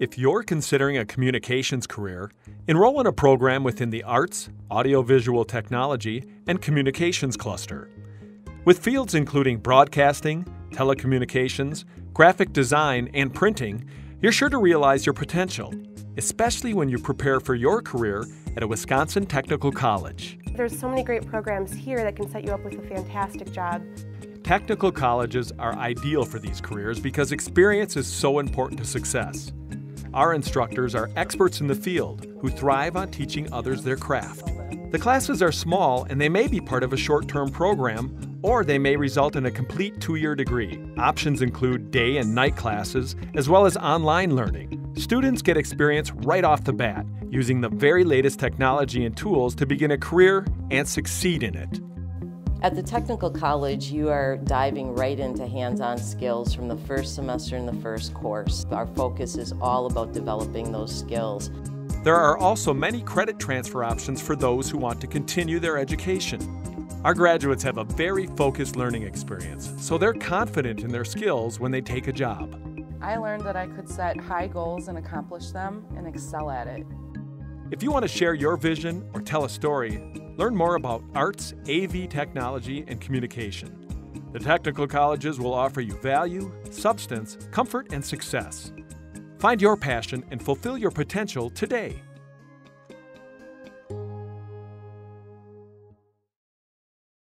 If you're considering a communications career, enroll in a program within the Arts, Audiovisual Technology, and Communications cluster. With fields including broadcasting, telecommunications, graphic design, and printing, you're sure to realize your potential, especially when you prepare for your career at a Wisconsin technical college. There's so many great programs here that can set you up with a fantastic job. Technical colleges are ideal for these careers because experience is so important to success. Our instructors are experts in the field who thrive on teaching others their craft. The classes are small and they may be part of a short term program, or they may result in a complete two year degree. Options include day and night classes, as well as online learning. Students get experience right off the bat, using the very latest technology and tools to begin a career and succeed in it. At the Technical College, you are diving right into hands-on skills from the first semester in the first course. Our focus is all about developing those skills. There are also many credit transfer options for those who want to continue their education. Our graduates have a very focused learning experience, so they're confident in their skills when they take a job. I learned that I could set high goals and accomplish them and excel at it. If you want to share your vision or tell a story, learn more about arts, AV technology, and communication. The technical colleges will offer you value, substance, comfort, and success. Find your passion and fulfill your potential today.